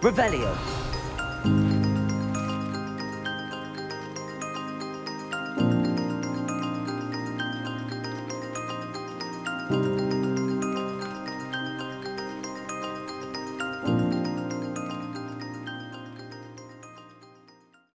Revelio.